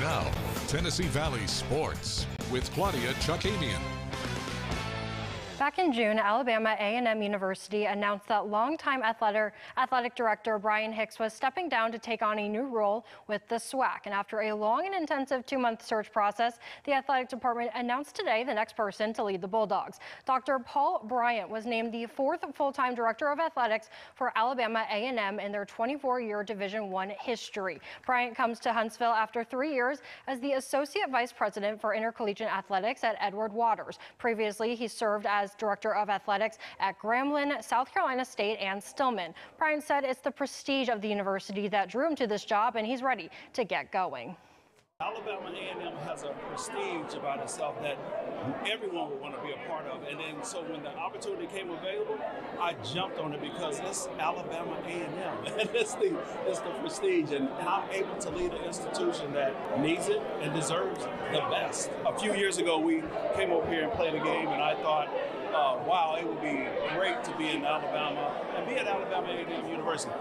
Now, Tennessee Valley Sports with Claudia Chakamian. Back in June, Alabama A&M University announced that longtime athletic, athletic director Bryan Hicks was stepping down to take on a new role with the SWAC. And after a long and intensive two-month search process, the athletic department announced today the next person to lead the Bulldogs. Dr. Paul Bryant was named the fourth full-time director of athletics for Alabama A&M in their 24-year Division I history. Bryant comes to Huntsville after three years as the associate vice president for intercollegiate athletics at Edward Waters. Previously, he served as as Director of Athletics at Grambling, South Carolina State, and Stillman. Bryant said it's the prestige of the university that drew him to this job, and he's ready to get going. Alabama A&M has a prestige about itself that everyone would want to be a part of. And then, so when the opportunity came available, I jumped on it because it's Alabama A&M, and it's the it's the prestige, and I'm able to lead an institution that needs it and deserves the best. A few years ago, we came over here and played a game, and I thought uh, wow, it would be great to be in Alabama and be at Alabama A&M University.